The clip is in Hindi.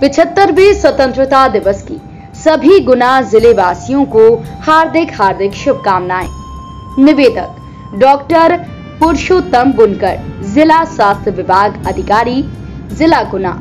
पिछहत्तरवीं स्वतंत्रता दिवस की सभी गुना ज़िले वासियों को हार्दिक हार्दिक शुभकामनाएँ। निवेदक, डॉक्टर पुरुषोत्तम बुनकर, जिला स्वास्थ्य विभाग अधिकारी, जिला गुना।